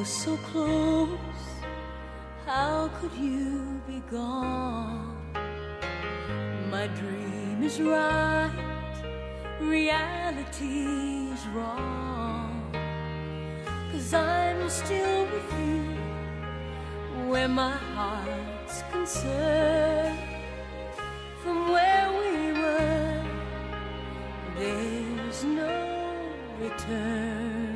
were so close, how could you be gone? My dream is right, reality is wrong. Cause I'm still with you where my heart's concerned. From where we were, there's no return.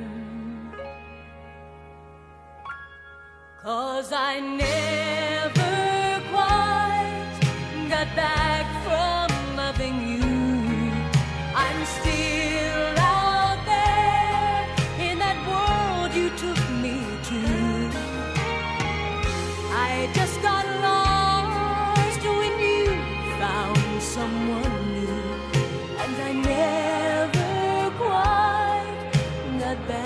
Cause I never quite got back from loving you. I'm still out there in that world you took me to. I just got lost when you found someone new, and I never quite got back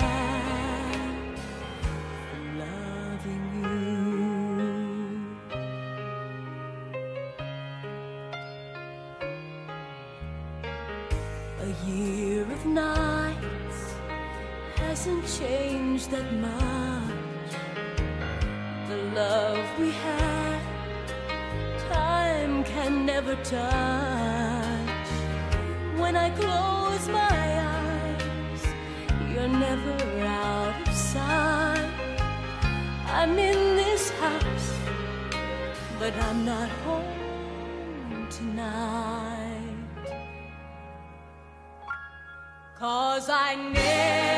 year of nights hasn't changed that much. The love we had, time can never touch. When I close my eyes, you're never out of sight. I'm in this house, but I'm not home tonight. Cause I never